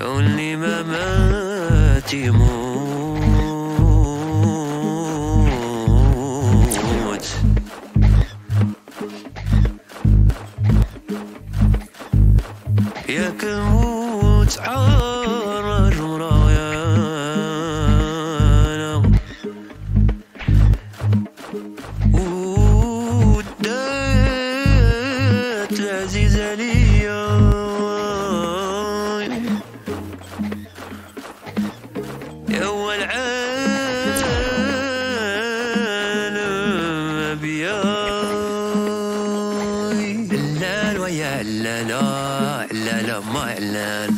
كوني مماتي موت يا العالم بياي لا لا لا لا لا ما لا.